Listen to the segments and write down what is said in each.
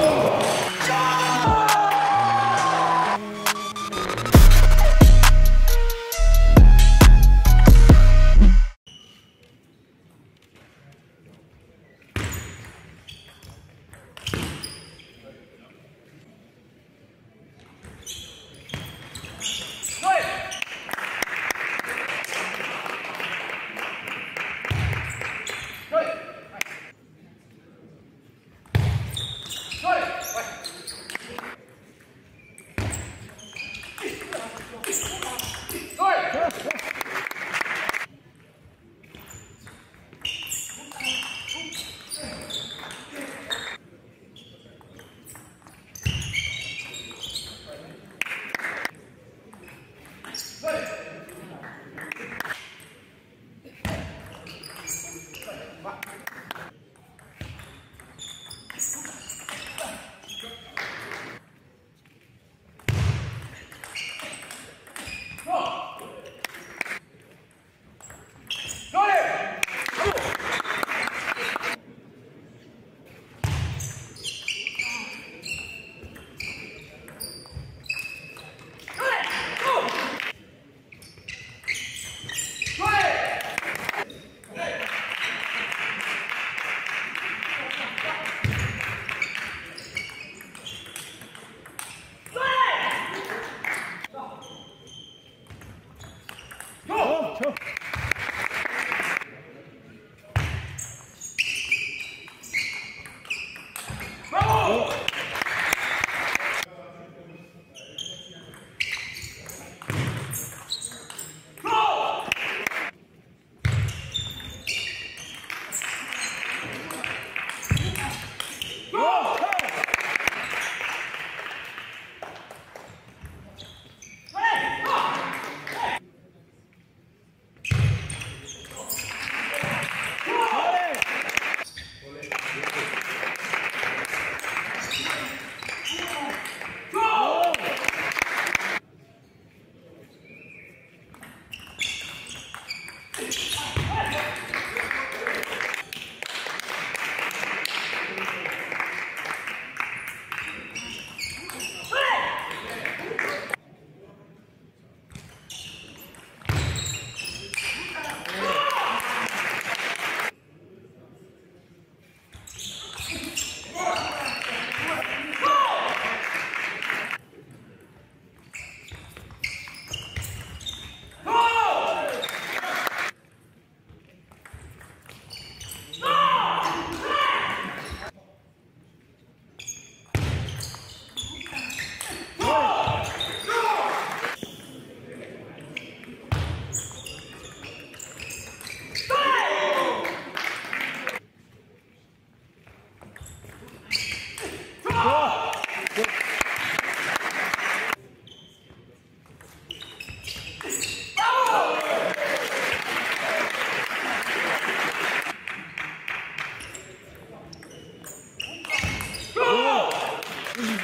Oh!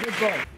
Good goal.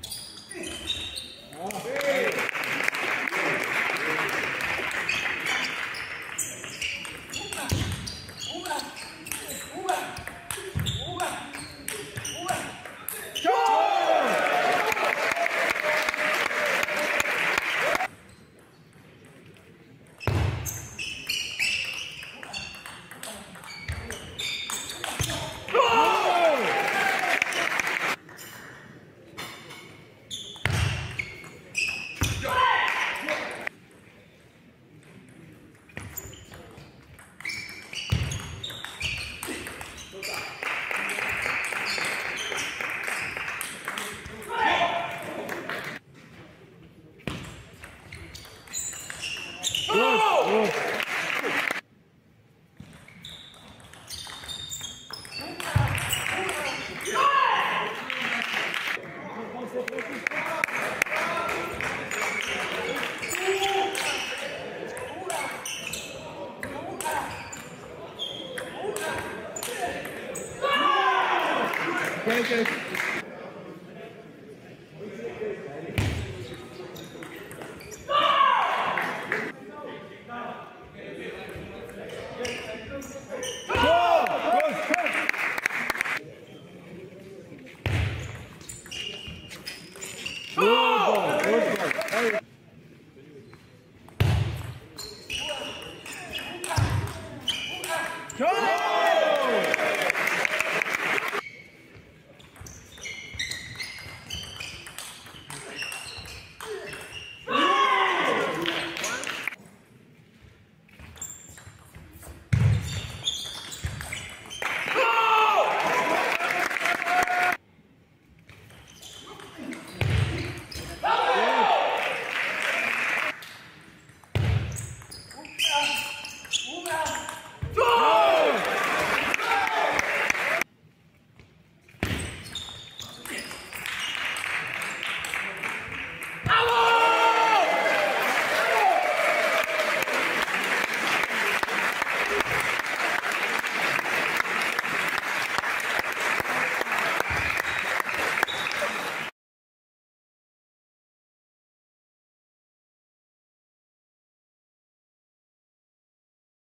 Thank you.